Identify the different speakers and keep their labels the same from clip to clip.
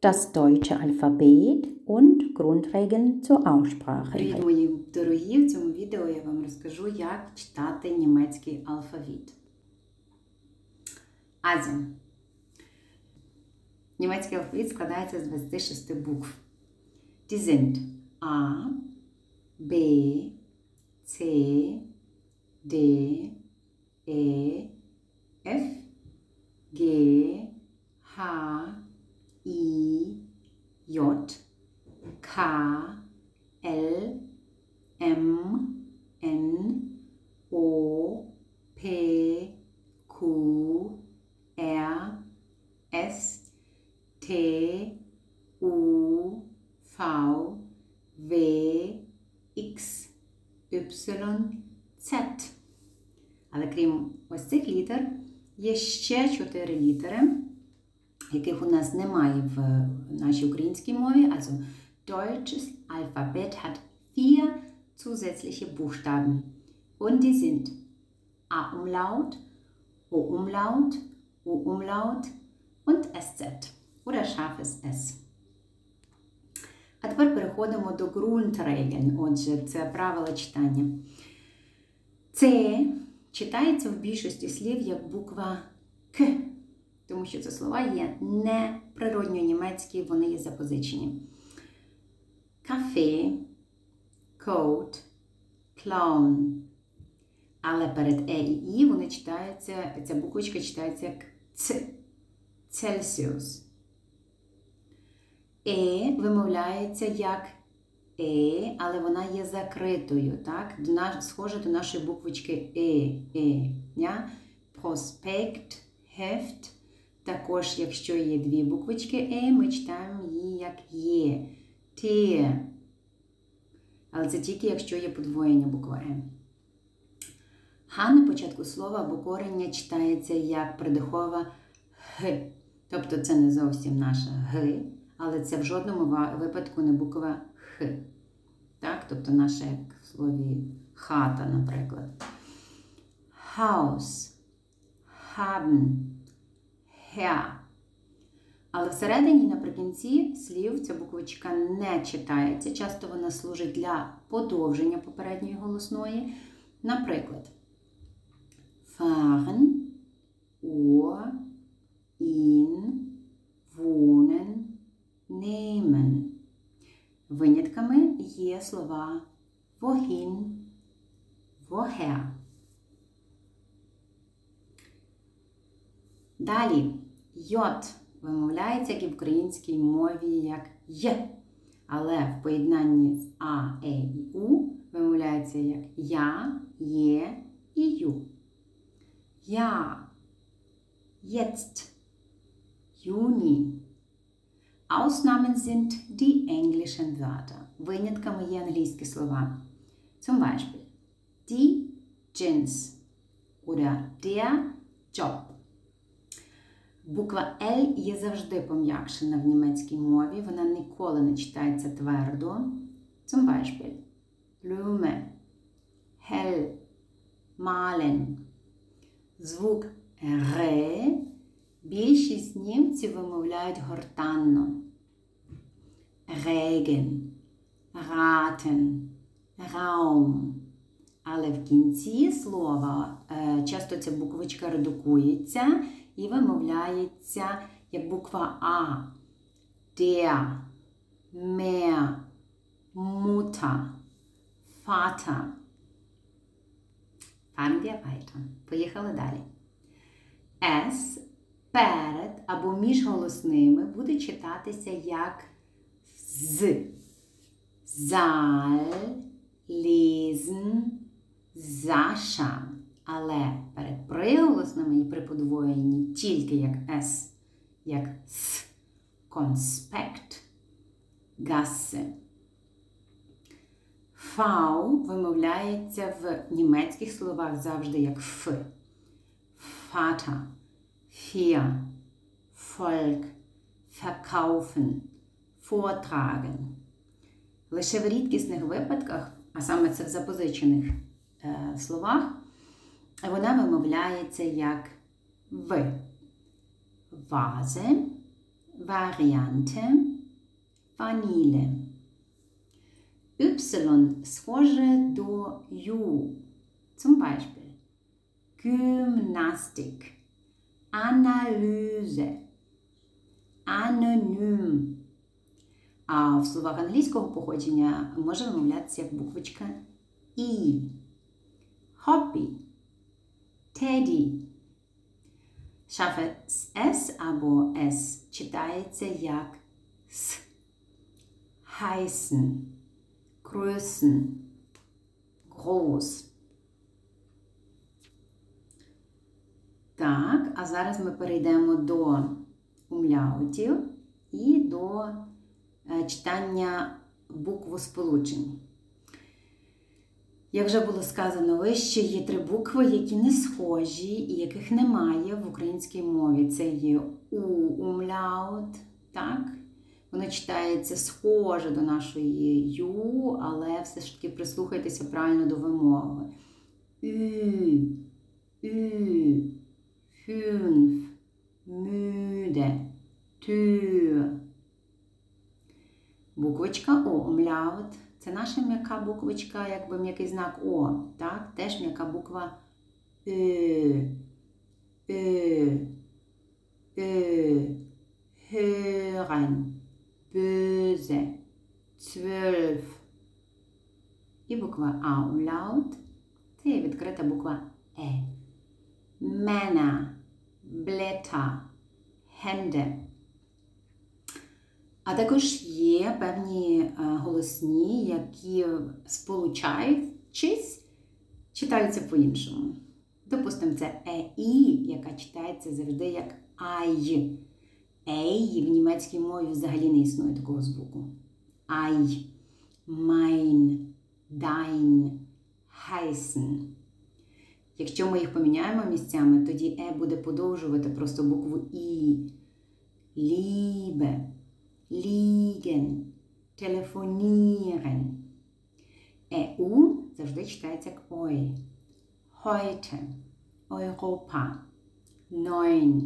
Speaker 1: das deutsche Alphabet und Grundregeln zur Aussprache.
Speaker 2: Привіт, мої дорогі! В цьому відео я вам розкажу, як читати німецький алфавіт. Also, німецький алфавіт складається з 26 букв. Die sind A, B, C, D, E, F, G, H, I, J, K, L, M, N, O, P, Q, R, S, T, U, V, W, X, Y, Z. Але крім ось цих літер, є ще чотири літери, яких у нас немає в нашій українській мові. Also deutsches Alphabet hat vier zusätzliche Buchstaben. Und die sind A-Umlaut, O-Umlaut, U-Umlaut und SZ oder scharfes S. А тепер переходимо до Grundregeln. Отже, це правила читання. Це читається в більшості слів як буква К, тому що це слова є не природньо німецькі, вони є запозичені. Café, Code, Clown. Але перед Е і І вони читаються, ця буквочка читається як Ц. Цельсіус. Е вимовляється як Е, але вона є закритою, так? Схоже до нашої буквочки Е. Е. Prospekt, Heft. Також, якщо є дві буквочки Е, ми читаємо її як Є. Tee. Але це тільки якщо є подвоєння буква Е. Х на початку слова або корення читається як придихова Х. Тобто це не зовсім наша Г, але це в жодному випадку не буква Х. Так? Тобто наша як в слові хата, наприклад. Haus, haben, Herr. Але всередині, наприкінці слів ця буквочка не читається. Часто вона служить для подовження попередньої голосної. Наприклад, fahren, Uhr, in, wohnen, nehmen. Винятками є слова wohin, woher. Далі йод вимовляється як і в українській мові як Й. Але в поєднанні з А, Е і У вимовляється як Я, Є і Ю. Я, jetzt, Juni. Ausnahmen sind die englischen Wörter. Винятками є англійські слова. Zum Beispiel die Jeans oder der Job. Буква L є завжди пом'якшена в німецькій мові. Вона ніколи не читається твердо. Zum Beispiel Blume, hell, malen. Звук Р більшість німців вимовляють гортанно. Regen, raten, Raum. Але в кінці слова часто ця буквочка редукується і вимовляється як буква А. Der, mehr, Mutter, Vater. Fahren wir weiter. Поїхали далі. С перед або між голосними буде читатися як з. Зал, lesen, Саша. Але перед приголосними і при подвоєнні тільки як С, як С, конспект, гасе. Фау вимовляється в німецьких словах завжди як Ф. Vater, Vier, Volk, verkaufen, vortragen. Лише в рідкісних випадках, а саме це в запозичених е, словах, вона вимовляється як В. Вазе, Variante Vanille. Y схоже до Ю. Zum Beispiel Gymnastik, Analyse, Anonym. А в словах англійського походження може вимовлятися як буквочка І. Hobby, Teddy. Шафе С або С читається як С. Heißen, Größen, groß. Так, а зараз ми перейдемо до умляутів і до читання буквосполучень. Як вже було сказано вище, є три букви, які не схожі і яких немає в українській мові. Це є у умляут, так? Воно читається схоже до нашої ю, але все ж таки прислухайтеся правильно до вимови. Ü, ü, fünf, müde, Tür. Буквочка О, умляут. Це наша м'яка буквочка, якби м'який знак О. Так? Теж м'яка буква Ö, Ö, Ö, hören, böse, zwölf. І буква А умляут. Це є відкрита буква Е. Männer, Blätter, Hände. А також є певні е, голосні, які сполучаючись, читаються по-іншому. Допустимо, це е і, яка читається завжди як ай. Ей в німецькій мові взагалі не існує такого звуку. Ай, mein, dein, heißen. Якщо ми їх поміняємо місцями, тоді е буде подовжувати просто букву І. Liebe, liegen, telefonieren. EU завжди читається як ой. Heute, Europa, neun.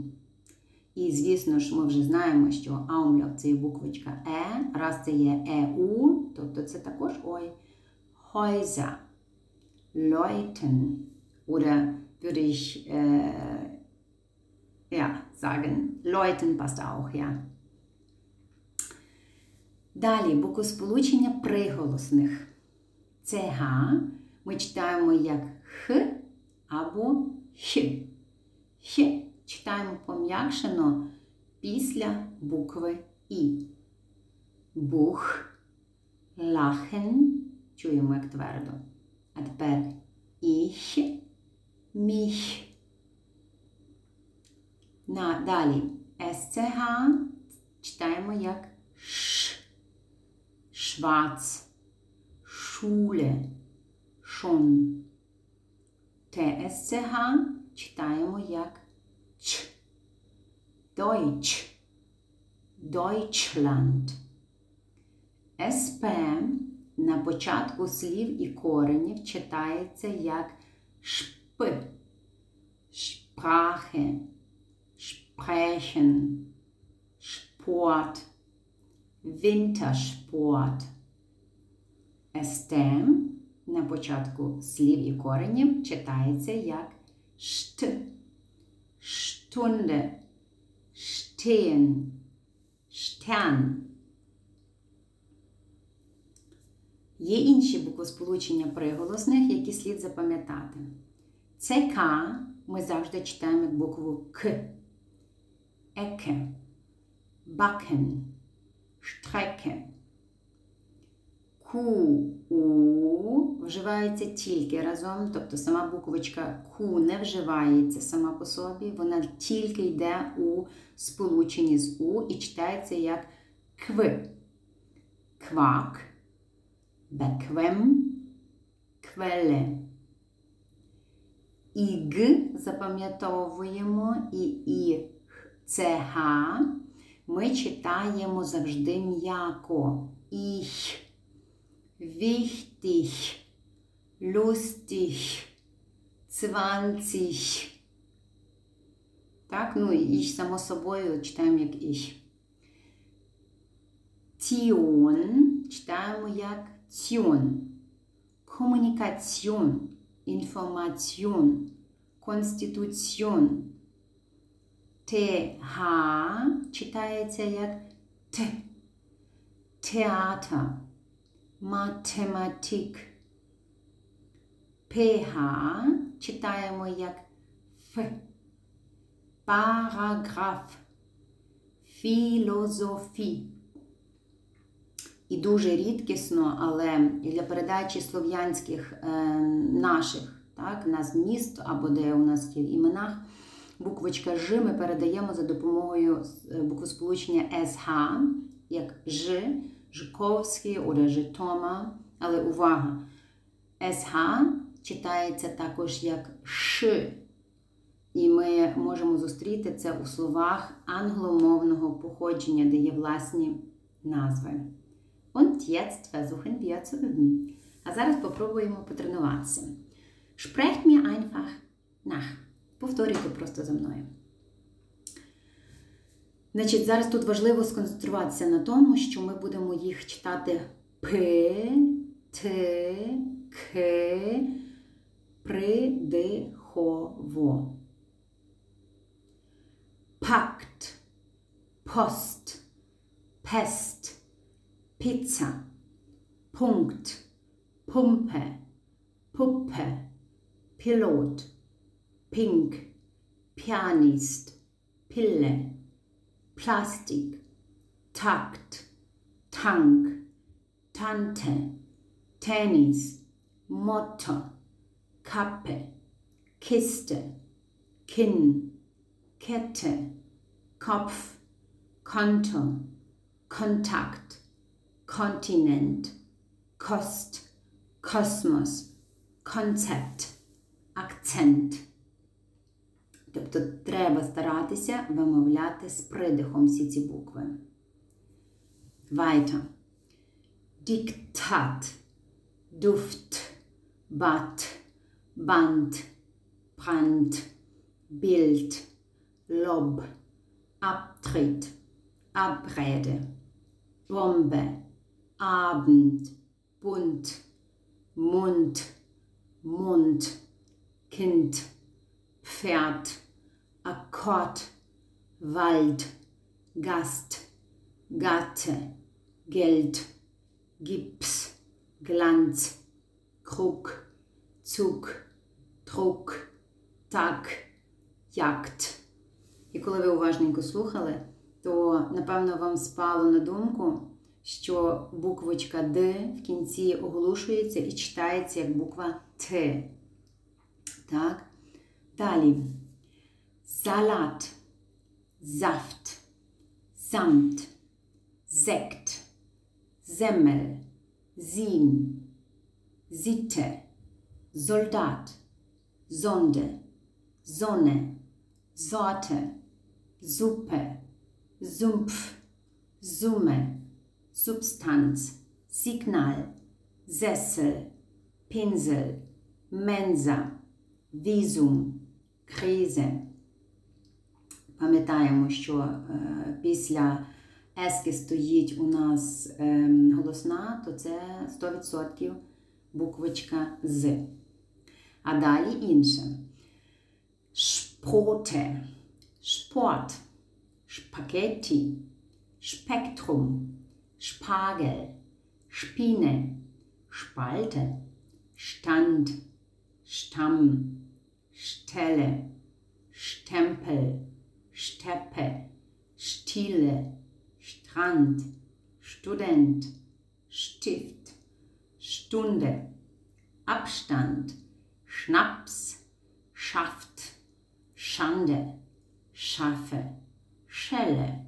Speaker 2: І, звісно ж, ми вже знаємо, що аумляв це є буквочка Е, раз це є ЕУ, тобто це також ой. Häuser, Leuten. Oder würde ich äh, ja, sagen, Leuten passt auch, ja. Далі буквосполучення приголосних. Це Г ми читаємо як Х або Х. Х читаємо пом'якшено після букви І. Бух, лахен, чуємо як твердо. А тепер ich, mich. На, Далі СЦГ читаємо як. Schwarz, Schule, schon. ТСЦГ читаємо як Ч. Deutsch, Deutschland. СП на початку слів і коренів читається як шп, Sprache, sprechen, Sport, Wintersport. Естем на початку слів і коренів читається як шт, Stunde, stehen, Stern. Є інші буквосполучення приголосних, які слід запам'ятати. Це К ми завжди читаємо як букву К. Еке, Backen, Strecke. Ку У вживається тільки разом, тобто сама буквочка Ку не вживається сама по собі, вона тільки йде у сполученні з У і читається як кв. Квак, беквем, квеле. І Г запам'ятовуємо і І це ми читаємо завжди м'яко. Ich, wichtig, lustig, zwanzig. Так, ну і само собою читаємо як ich. Tion читаємо як Tion. Комунікаціон, інформаціон, конституціон. ТГ читається як Т. Театр, Математик. ПГ читаємо як Ф. Параграф. Філозофі. І дуже рідкісно, але для передачі слов'янських е, наших, так, нас міст або де у нас є в іменах, буквочка Ж ми передаємо за допомогою буквосполучення СH, як Ж, Жиковський або Житома. Але увага! СH читається також як Ш. І ми можемо зустріти це у словах англомовного походження, де є власні назви. Und jetzt versuchen wir zu üben. А зараз попробуємо потренуватися. Sprecht mir einfach nach. Повторюйте просто за мною. Значить, зараз тут важливо сконцентруватися на тому, що ми будемо їх читати П, Т, К, придихово. Pakt, Post, Pest, Pizza, Punkt, Pumpe, Puppe, Pilot, Pink, Pianist, Pille, plastic, tact, tank, tante, tennis, motor, kappe, kiste, kinn, kette, kopf, konto, kontakt, continent, kost, kosmos, Concept, Accent. Тобто треба старатися вимовляти з придихом всі ці букви. Weiter. Diktat, Duft, Bad, Band, Brand, Bild, Lob, Abtritt, Abrede, Bombe, Abend, Bunt, Mund, Mund, Kind, Pferd, Akkord, Wald, Gast, Gatte, Geld, Gips, Glanz, Krug, Zug, Druck, Tag, Jagd. І коли ви уважненько слухали, то напевно вам спало на думку, що буквочка Д в кінці оголошується і читається як буква Т. Так? Далі. Salat, Saft, Samt, Sekt, Semmel, Sin, Sitte, Soldat, Sonde, Sonne, Sorte, Suppe, Sumpf, Summe, Substanz, Signal, Sessel, Pinsel, Mensa, Visum, Krise. Пам'ятаємо, що е, після ески стоїть у нас е, голосна, то це 100% буквочка З. А далі інше. Шпроте, Sport, Spaghetti, Spektrum, Spargel, Spine, Spalte, Stand, Stamm, Stelle, Stempel, Steppe, Stille, Strand, Student, Stift, Stunde, Abstand, Schnaps, Schaft, Schande, Schaffe, Schelle,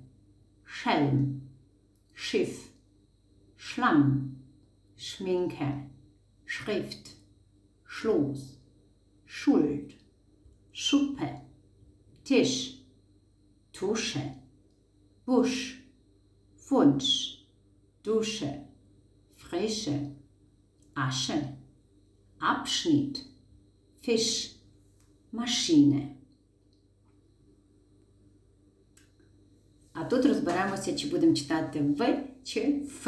Speaker 2: Schelm, Schiff, Schlamm, Schminke, Schrift, Schoß, Schuld, Schuppe, Tisch, Tusche, Busch, Wunsch, Dusche, Frische, Asche, Abschnitt, Fisch, Maschine. А тут розберемося, чи будемо читати В чи Ф.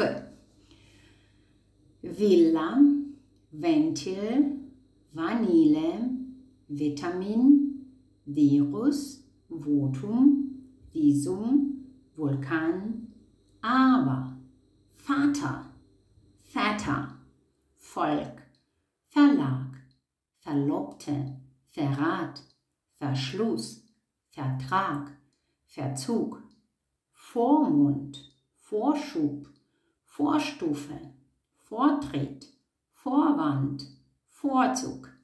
Speaker 2: Villa, Ventil, Vanille, Vitamin, Virus, Votum, Visum, Vulkan, Aber, Vater, Vater, Volk, Verlag, Verlobte, Verrat, Verschluss, Vertrag, Verzug, Vormund, Vorschub, Vorstufe, Vortritt, Vorwand, Vorzug.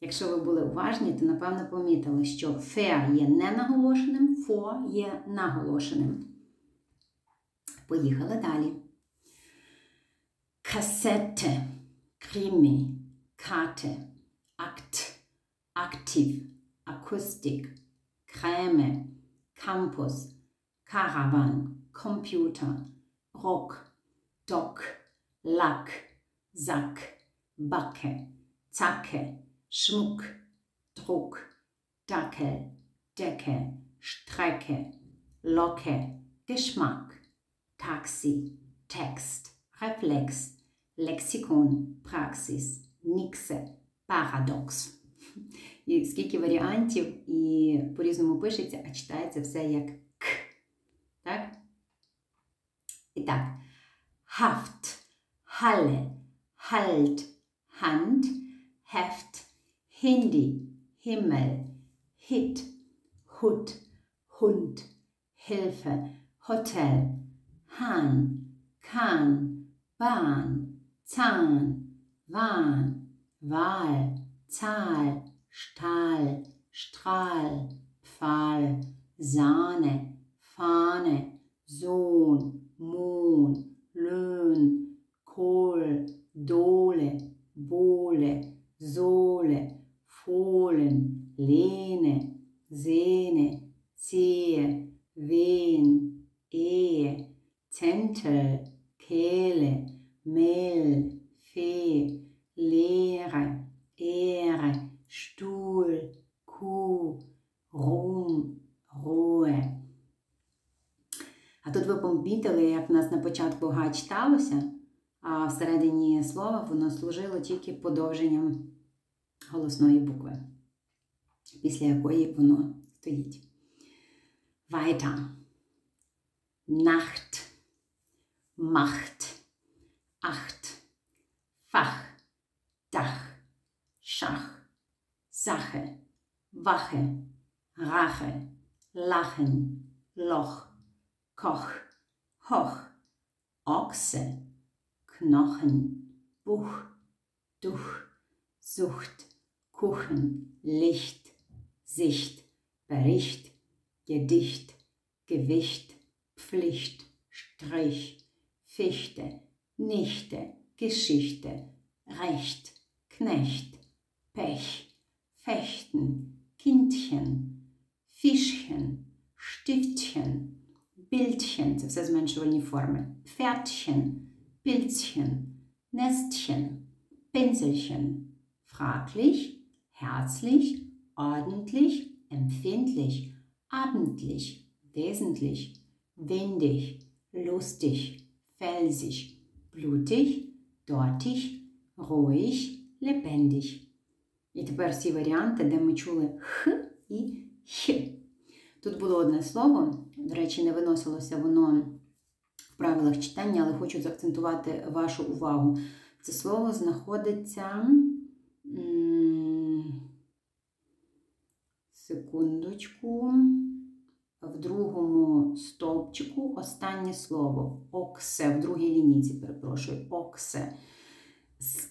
Speaker 2: Якщо ви були уважні, то напевно помітили, що фе є не наголошеним, фо є наголошеним. Поїхали далі. Касете, Krimi, Karte, Akt, Aktiv, Akustik, Kräme, Campus, Caravan, Computer, Rock, Dock, Lack, Sack, Backe, Zacke, Schmuck, Druck, Dackel, Decke, Strecke, Locke, Geschmack, Taxi, Text, Reflex, Lexikon, Praxis, Nixe, Paradox. І скільки варіантів, і по-різному пишеться, а читається все як К. Так? І так. Haft, Halle, Halt, Hand, Heft, Hindi, Himmel, Hit, Hut, Hund, Hilfe, Hotel, Hahn, Kahn, Bahn, Zahn, Wahn, Wahl, Zahl, Stahl, Strahl, Pfahl, Sahne, Fahne, Sohn, Mohn, Löhn, Kohl, Dole, Bohle, Sohle, Fohlen, Lehne, Sehne, Zehe, Wehen, Ehe, Zentel, Kehle, Mehl, Fee, Lehre, Ehre, Stuhl, Kuh, Ruhm, Ruhe. А тут ви помітили, як в нас на початку га читалося, а всередині слова воно служило тільки подовженням голосної букви, після якої воно стоїть. Weiter. Nacht, Macht, Acht, Fach, Dach, Schach, Sache, Wache, Rache, Lachen, Loch, Koch, Hoch, Ochse, Knochen, Buch, Duch, Sucht, Kuchen, Licht, Sicht, Bericht, Gedicht, Gewicht, Pflicht, Strich, Fichte, Nichte, Geschichte, Recht, Knecht, Pech, Fechten, Kindchen, Fischchen, Stiftchen, Bildchen, це все зменшувальні форми, Pferdchen, Pilzchen, Nestchen, Pinselchen, fraglich, herzlich, ordentlich, empfindlich, abendlich, wesentlich, windig, lustig, felsig, blutig, dortig, ruhig, lebendig. І тепер всі варіанти, де ми чули х і х. Тут було одне слово, до речі, не виносилося воно в правилах читання, але хочу заакцентувати вашу увагу. Це слово знаходиться. Секундочку. В другому стовпчику останнє слово оксе, в другій лінійці, перепрошую, оксе.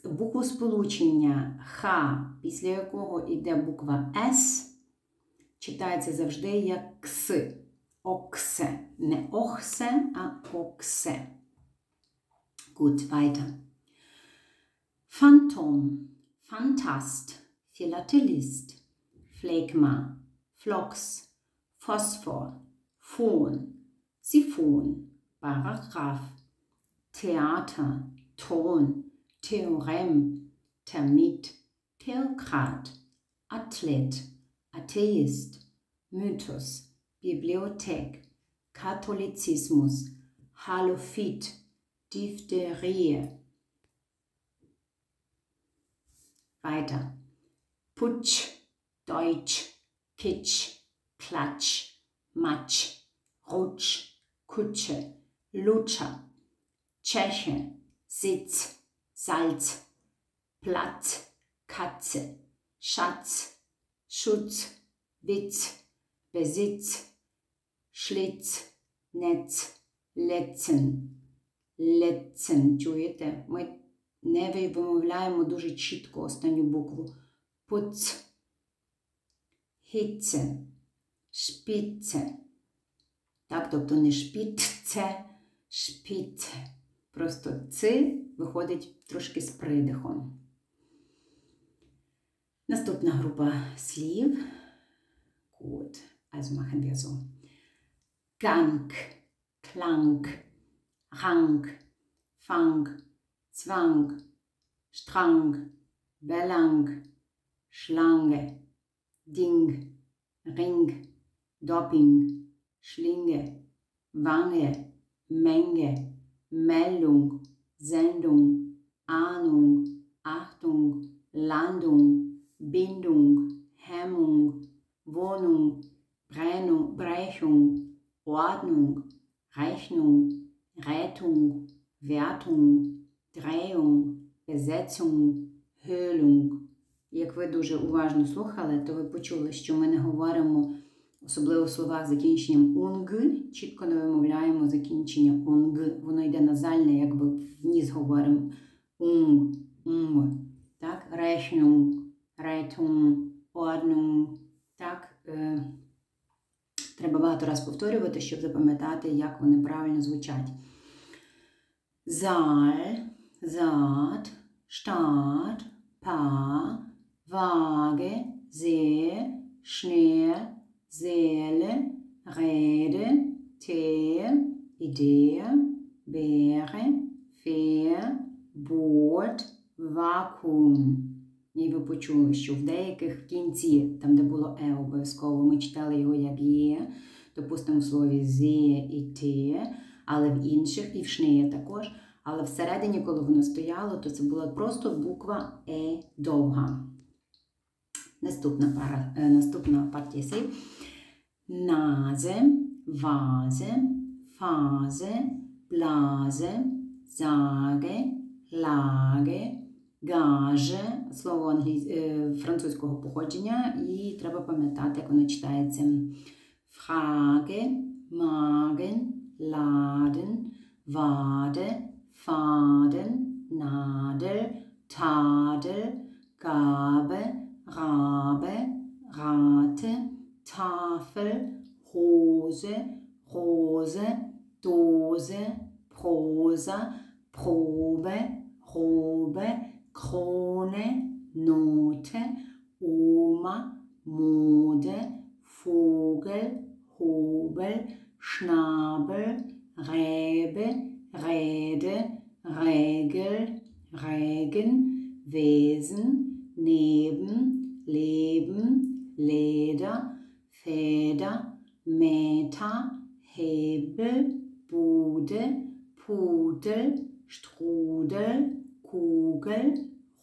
Speaker 2: Букву сполучення Х, після якого йде буква С, читається завжди як кс. Оксе. Не охсе, а оксе. Gut, weiter. Phantom, Phantast, Philatelist, Phlegma, Phlox, Phosphor, Phon, Siphon, Paragraph, Theater, Ton, Theorem, Termit, Theokrat, Athlet, Atheist, Mythos, Bibliothek, Katholizismus, Halophit, Diphtherie. Weiter. Putsch, Deutsch, Kitsch, Klatsch, Matsch, Rutsch, Kutsche, Lutscher, Tscheche, Sitz, Salz, Platz, Katze, Schatz, Schutz, Witz, Besitz, Schlitz, Netz, Letzen, Лецен. Чуєте? Ми не вимовляємо дуже чітко останню букву. Пуц, хітце, шпіце. Так, тобто не шпіце, шпіце. Просто ци виходить трошки з придихом. Наступна група слів. Gut, also machen wir so. Gang, Klang, Rang, Fang, Zwang, Strang, Belang, Schlange, Ding, Ring, Doping, Schlinge, Wange, Menge, Meldung, Sendung, Ahnung, Achtung, Landung, Bindung, Hemmung, Wohnung, Brennung, Brechung, Ordnung, Rechnung, Rettung, Wertung, Drehung, Besetzung, Höhlung. Як ви дуже уважно слухали, то ви почули, що ми не говоримо, особливо в словах закінченням унг, чітко не вимовляємо закінчення унг. Воно йде назальне, якби вниз говоримо унг, унг. Так? Rechnung, Rettung, Ordnung. Так? Е, Треба багато раз повторювати, щоб запам'ятати, як вони правильно звучать. Saal, Saat, Staat, Paar, Waage, See, Schnee, Seele, Rede, Tee, Idee, Beere, Fee, Boot, Vakuum. І ви почули, що в деяких кінці, там де було е обов'язково, ми читали його як є, допустимо в слові зе і те, але в інших, і в шнеє також. Але всередині, коли воно стояло, то це була просто буква Е довга. Наступна пара, е, наступна партія слів. Назе, вазе, фазе, блазе, заге, лаге, гаже, слово англійсь... е, французького походження, і треба пам'ятати, як воно читається. Фраге, маген, ладен, ваде, Faden, Nadel, Tadel, Gabe, Rabe, Rate, Tafel, Hose, Rose, Dose, Prosa, Probe, Robe, Krone, Note, Oma, Mode, Vogel, Hobel, Schnabel, Räbe, Rede, Regel, Regen, Wesen, Neben, Leben, Leder, Feder, Meter, Hebel, Bude, Pudel, Strudel, Kugel,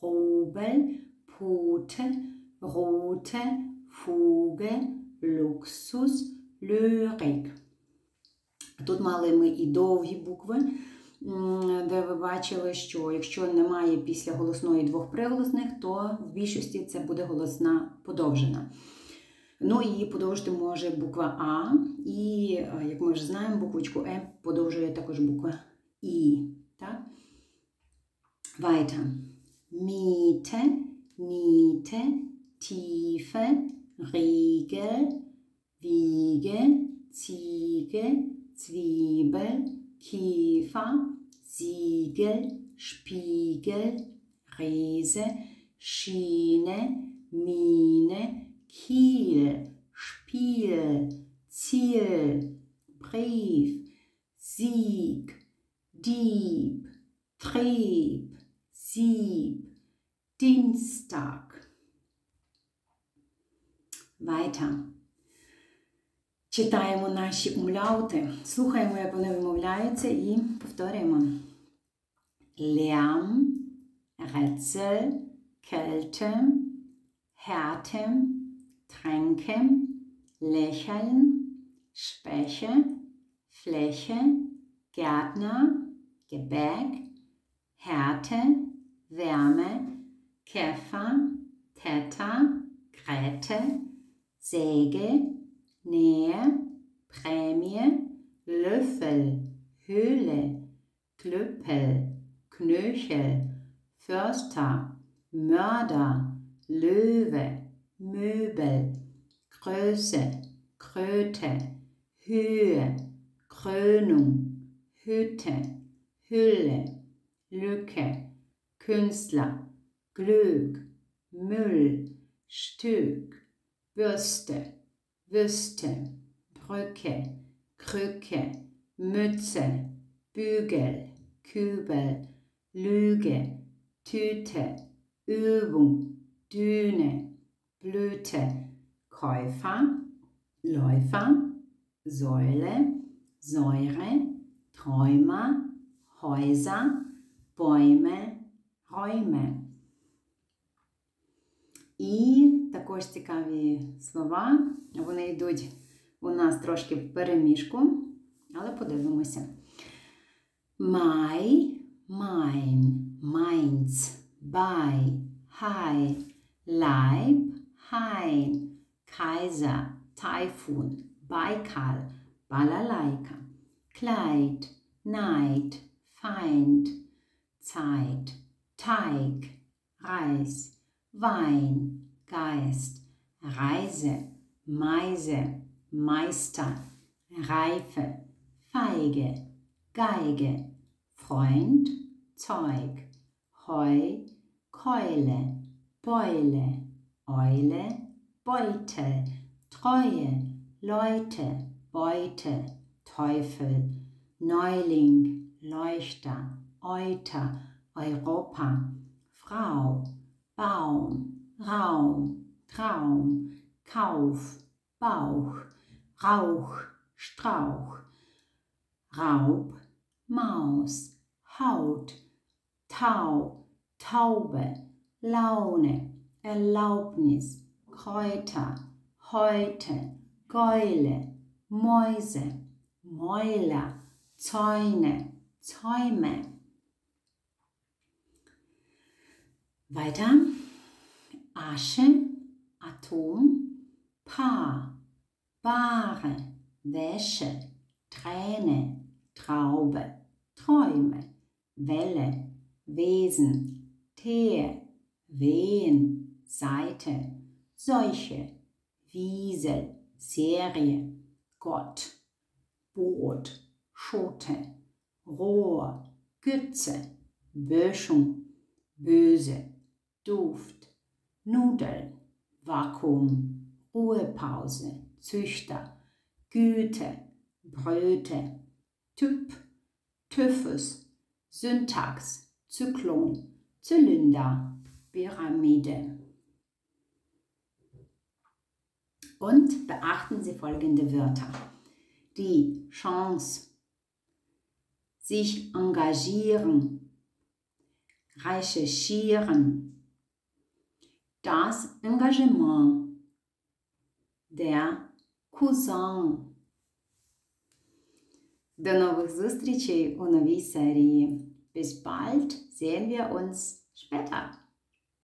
Speaker 2: Rubel, Pute, Rote, Fuge, Luxus, Lyrik. Тут мали ми і довгі букви, Де ви бачили, що якщо немає після голосної двох приголосних, то в більшості це буде голосна подовжена. Ну, її подовжити може буква А, і, як ми вже знаємо, буквочку Е подовжує також буква І. Так? Weiter. Miete, Niete, Tiefe, Riegel, Wiege, Ziege, Zwiebel, Kiefer, Siegel, Spiegel, Riese, Schiene, Mine, Kiel, Spiel, Ziel, Brief, Sieg, Dieb, Trieb, Sieb, Dienstag. Weiter. Читаємо наші умляути, слухаємо, як вони вимовляються, і повторюємо. Lärm, Rätsel, Kälte, Härte, Tränke, Lächeln, Schwäche, Fläche, Gärtner, Gebäck, Härte, Wärme, Käfer, Täter, Gräte, Säge, Nähe, Prämie, Löffel, Höhle, Klüppel, Knöchel, Förster, Mörder, Löwe, Möbel, Größe, Kröte, Höhe, Krönung, Hütte, Hülle, Lücke, Künstler, Glück, Müll, Stück, Bürste, Wüste, Brücke, Krücke, Mütze, Bügel, Kübel, Lüge, Tüte, Übung, Düne, Blüte, Käufer, Läufer, Säule, Säure, Träumer, Häuser, Bäume, Räume. І також цікаві слова. Вони йдуть у нас трошки в переміжку, але подивимося. Май, mein, meins, bei, hei, Leib, hein, Kaiser, Taifun, Baikal, Balalaika, Kleid, Neid, Feind, Zeit, Teig, Reis, Wein, Geist, Reise, Meise, Meister, Reife, Feige, Geige, Freund, Zeug, Heu, Keule, Beule, Eule, Beutel, Treue, Leute, Beute, Teufel, Neuling, Leuchter, Euter, Europa, Frau, Baum, Raum, Traum, Kauf, Bauch, Rauch, Strauch, Raub, Maus, Haut, Tau, Taube, Laune, Erlaubnis, Kräuter, Häute, Gäule, Mäuse, Mäuler, Zäune, Zäume. Weiter. Asche, Atom, Paar, Bahre, Wäsche, Träne, Traube, Träume, Welle, Wesen, Teer, Wehen, Seite, Seuche, Wiesel, Serie, Gott, Boot, Schote, Rohr, Gütze, Böschung, Böse, Duft, Nudeln, Vakuum, Ruhepause, Züchter, Güte, Bröte, Typ, Typhus, Syntax, Zyklon, Zylinder, Pyramide. Und beachten Sie folgende Wörter. Die Chance, sich engagieren, recherchieren, das Engagement, der Cousin. До нових зустрічей у новій серії. Bis bald, sehen wir uns später.